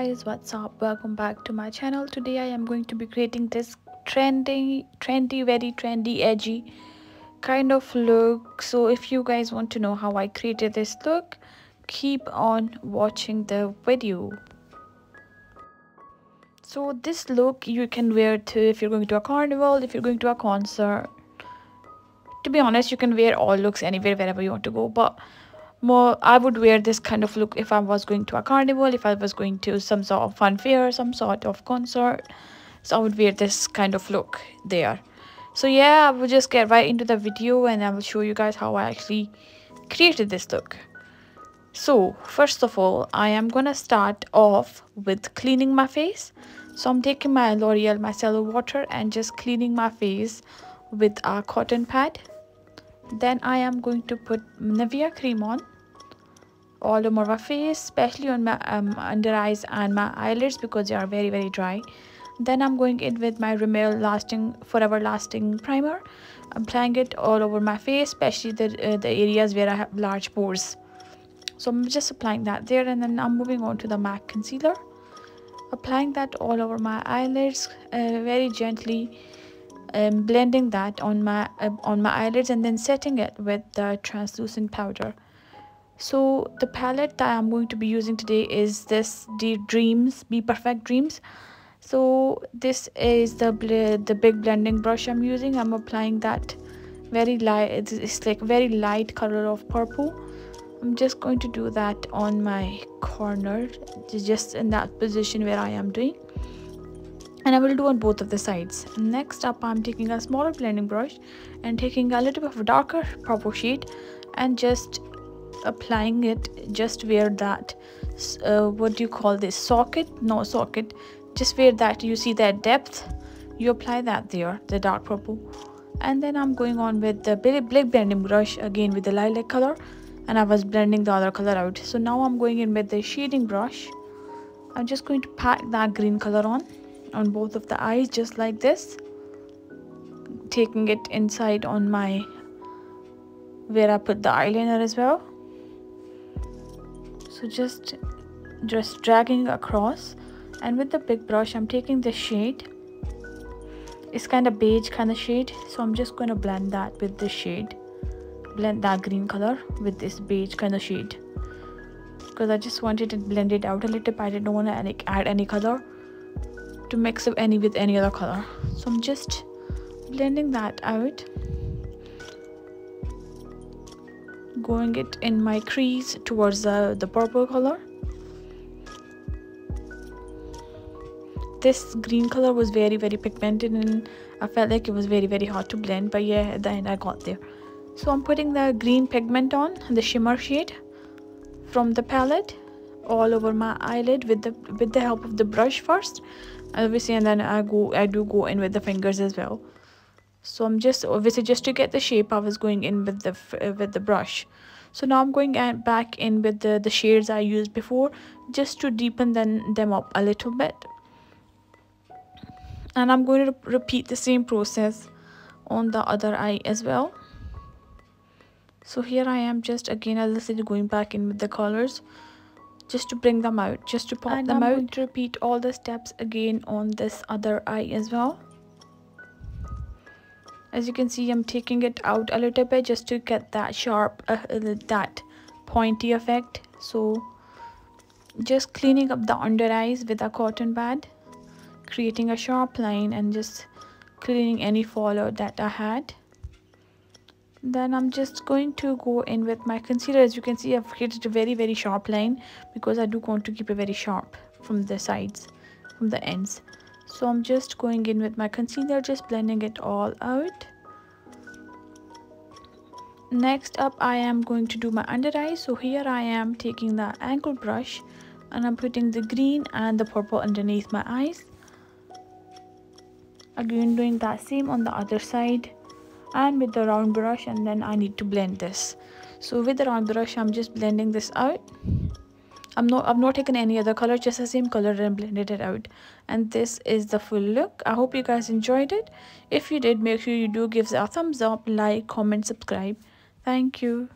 guys what's up? Welcome back to my channel. Today i am going to be creating this trendy trendy very trendy edgy kind of look. So if you guys want to know how i created this look keep on watching the video. So this look you can wear to if you're going to a carnival if you're going to a concert. To be honest you can wear all looks anywhere wherever you want to go but more i would wear this kind of look if i was going to a carnival if i was going to some sort of fun fair some sort of concert. So i would wear this kind of look there. So yeah i will just get right into the video and i will show you guys how i actually created this look. So first of all i am gonna start off with cleaning my face. So i'm taking my l'oreal micellar water and just cleaning my face with a cotton pad then i am going to put nivea cream on all over my face especially on my um, under eyes and my eyelids because they are very very dry. Then i'm going in with my rimmel lasting forever lasting primer. I'm applying it all over my face especially the uh, the areas where i have large pores. So i'm just applying that there and then i'm moving on to the mac concealer. Applying that all over my eyelids uh, very gently um, blending that on my uh, on my eyelids and then setting it with the translucent powder. So the palette that i'm going to be using today is this the dreams be perfect dreams. So this is the the big blending brush i'm using. I'm applying that very light it's like very light color of purple. I'm just going to do that on my corner just in that position where i am doing and I will do on both of the sides. Next up I'm taking a smaller blending brush and taking a little bit of a darker purple shade and just applying it just where that uh, what do you call this socket? No socket. Just where that you see that depth you apply that there the dark purple. And then i'm going on with the black blending brush again with the lilac color. And i was blending the other color out. So now i'm going in with the shading brush. I'm just going to pack that green color on on both of the eyes just like this taking it inside on my where i put the eyeliner as well. So just just dragging across. And with the big brush i'm taking the shade. It's kind of beige kind of shade so i'm just going to blend that with this shade. Blend that green color with this beige kind of shade. Because i just wanted it blended out a little bit. I didn't want to like add any color to mix up any with any other color. So i'm just blending that out. Going it in my crease towards the, the purple color. This green color was very very pigmented and I felt like it was very very hard to blend but yeah at the end I got there. So I'm putting the green pigment on the shimmer shade from the palette all over my eyelid with the with the help of the brush first obviously and then I go I do go in with the fingers as well. So i'm just obviously just to get the shape i was going in with the uh, with the brush. So now i'm going back in with the the shades i used before just to deepen them them up a little bit. And i'm going to repeat the same process on the other eye as well. So here i am just again as i said going back in with the colors just to bring them out just to pop and them I'm out. going to repeat all the steps again on this other eye as well. As you can see i'm taking it out a little bit just to get that sharp uh, uh, that pointy effect. So just cleaning up the under eyes with a cotton pad creating a sharp line and just cleaning any fallout that i had then i'm just going to go in with my concealer. As you can see i've created a very very sharp line because i do want to keep it very sharp from the sides from the ends. So i'm just going in with my concealer just blending it all out. Next up i am going to do my under eye. So here i am taking the angle brush and i'm putting the green and the purple underneath my eyes. Again doing that same on the other side and with the round brush and then i need to blend this. So with the round brush i'm just blending this out. I'm not I've not taken any other color just the same color and blended it out. And this is the full look. I hope you guys enjoyed it. If you did make sure you do give a thumbs up like comment subscribe. Thank you